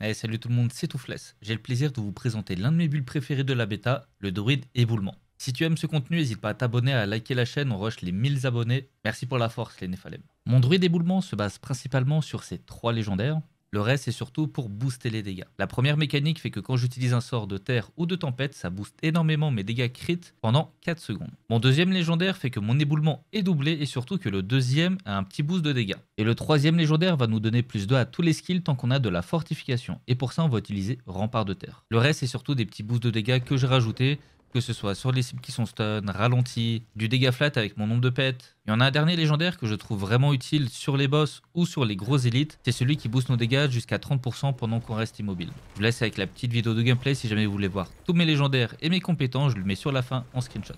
Hey, salut tout le monde, c'est Toufless. J'ai le plaisir de vous présenter l'un de mes bulles préférés de la bêta, le druide éboulement. Si tu aimes ce contenu, n'hésite pas à t'abonner, à liker la chaîne, on rush les 1000 abonnés. Merci pour la force les Néphalem. Mon druide éboulement se base principalement sur ces trois légendaires, le reste, c'est surtout pour booster les dégâts. La première mécanique fait que quand j'utilise un sort de terre ou de tempête, ça booste énormément mes dégâts crit pendant 4 secondes. Mon deuxième légendaire fait que mon éboulement est doublé et surtout que le deuxième a un petit boost de dégâts. Et le troisième légendaire va nous donner plus 2 à tous les skills tant qu'on a de la fortification. Et pour ça, on va utiliser rempart de terre. Le reste, c'est surtout des petits boosts de dégâts que j'ai rajoutés que ce soit sur les cibles qui sont stun, ralenti, du dégât flat avec mon nombre de pets. Il y en a un dernier légendaire que je trouve vraiment utile sur les boss ou sur les grosses élites, c'est celui qui booste nos dégâts jusqu'à 30% pendant qu'on reste immobile. Je vous laisse avec la petite vidéo de gameplay si jamais vous voulez voir tous mes légendaires et mes compétences, je le mets sur la fin en screenshot.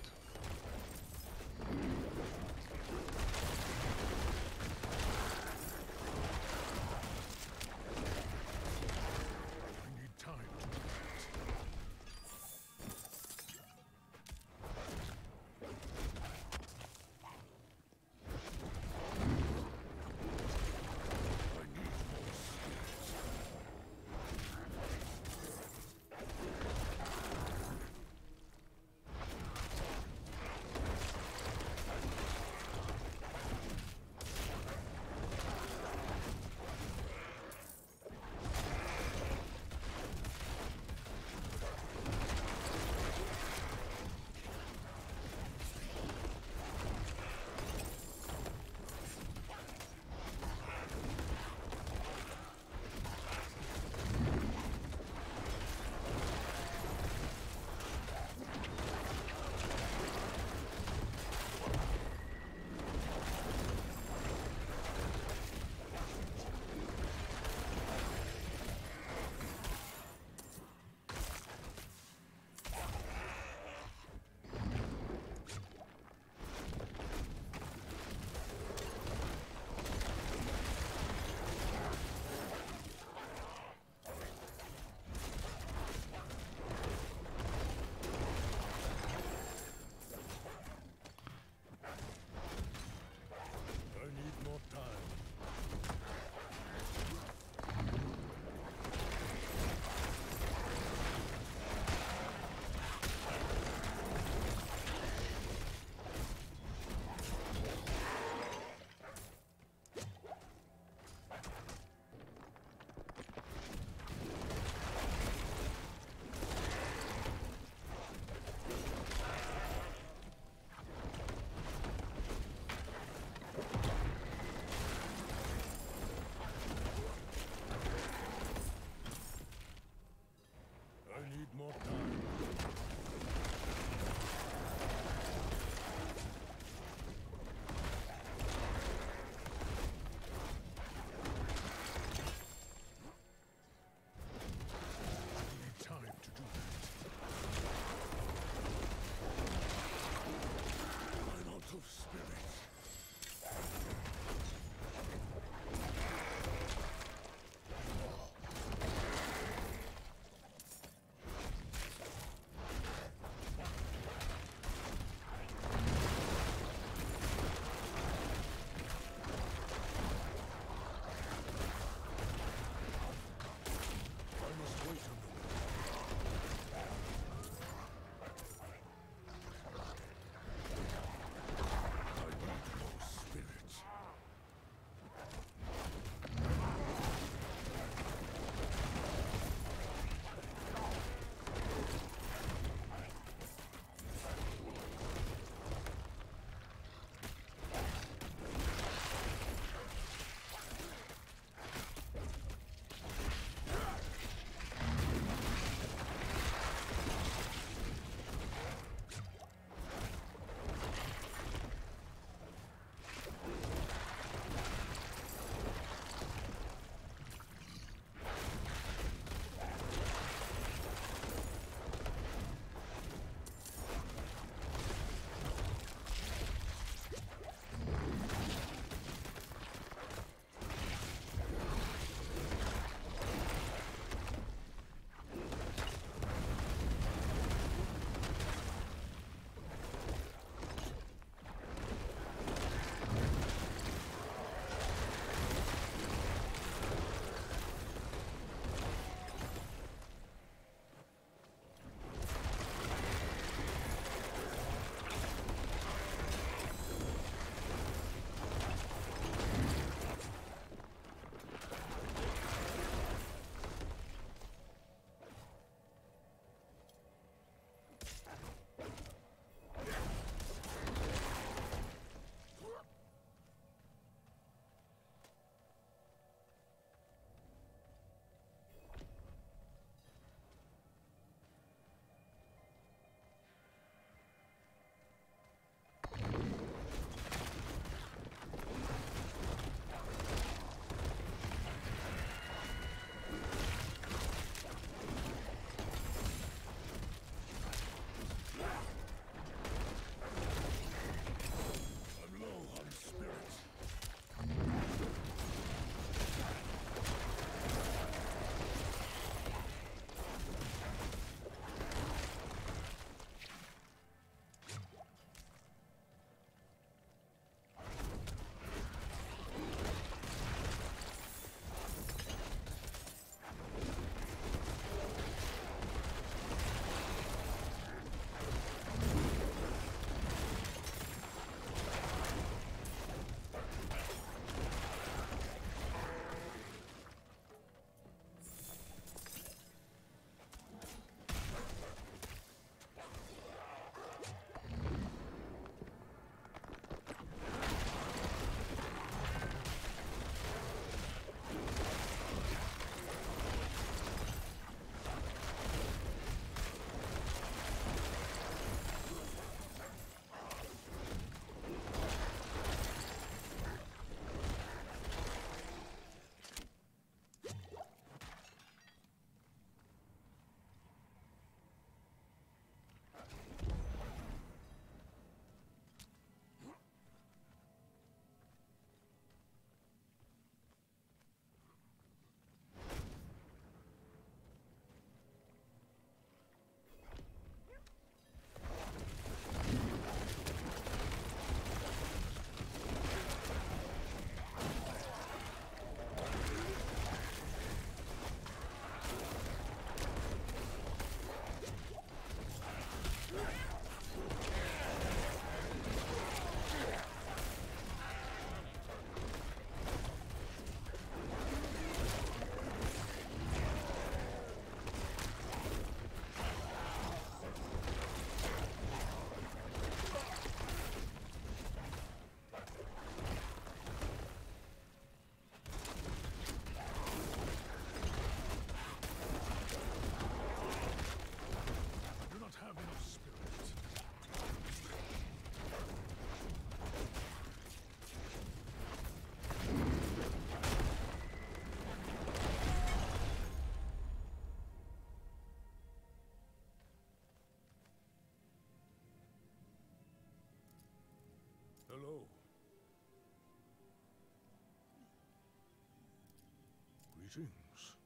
dreams.